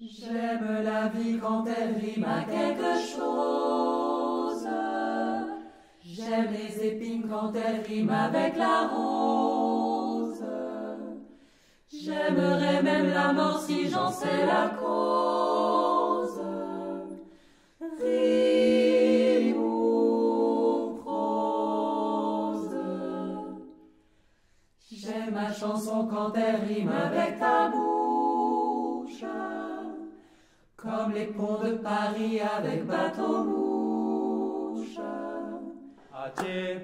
J'aime la vie quand elle rime à quelque chose. J'aime les épines quand elles riment avec la rose. J'aimerais même la mort si j'en sais la cause. Rime ou prose. J'aime ma chanson quand elle rime avec ta bouche comme les ponts de Paris avec bateau mouche. Ache,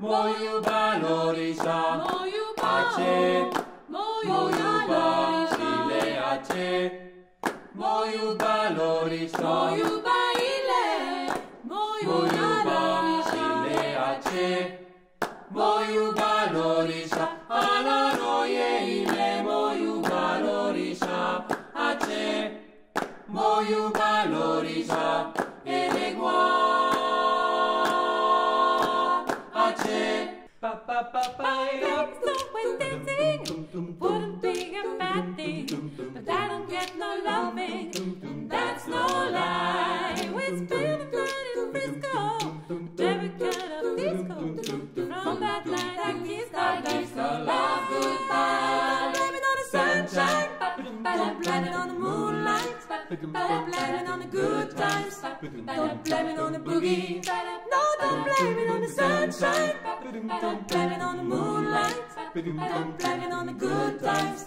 moyuba l'orisha. Ache, moyuba l'orisha. Ache, moyuba l'orisha. Mojuba lorisha, elegua, ace, pa pa pa pa, always dancing. Wouldn't be a bad thing, but I don't get no loving, and that's no lie. It's been good in Frisco, never got a disco. From that night I kissed our gangsta love. Goodbye. On the sunshine, don't blame it on the moonlight, don't blame it on the good times, don't blame it on the boogie. No, don't blame it on the sunshine, don't blame it on the moonlight, don't blame it on the good times,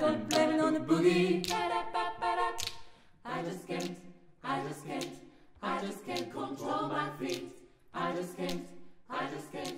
don't blame it on the boogie. I just can't, I just can't, I just can't control my feet. I just can't, I just can't,